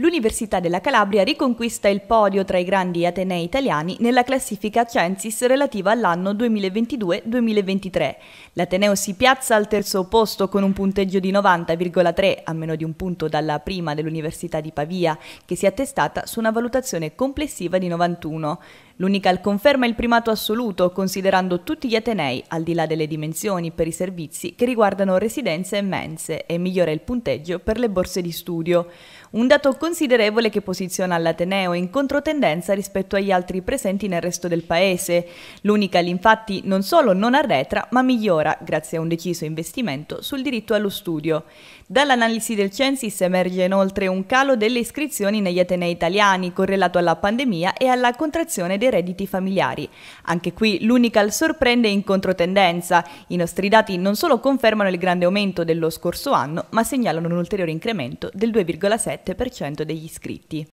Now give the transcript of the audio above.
L'Università della Calabria riconquista il podio tra i grandi atenei italiani nella classifica Censis relativa all'anno 2022-2023. L'Ateneo si piazza al terzo posto con un punteggio di 90,3, a meno di un punto dalla prima dell'Università di Pavia, che si è attestata su una valutazione complessiva di 91. L'Unical conferma il primato assoluto, considerando tutti gli atenei, al di là delle dimensioni per i servizi che riguardano residenze e mense, e migliora il punteggio per le borse di studio. Un dato considerevole che posiziona l'Ateneo in controtendenza rispetto agli altri presenti nel resto del paese. L'Unical infatti non solo non arretra, ma migliora grazie a un deciso investimento sul diritto allo studio. Dall'analisi del Censis emerge inoltre un calo delle iscrizioni negli Atenei italiani correlato alla pandemia e alla contrazione dei redditi familiari. Anche qui l'Unical sorprende in controtendenza. I nostri dati non solo confermano il grande aumento dello scorso anno, ma segnalano un ulteriore incremento del 2,7% degli iscritti.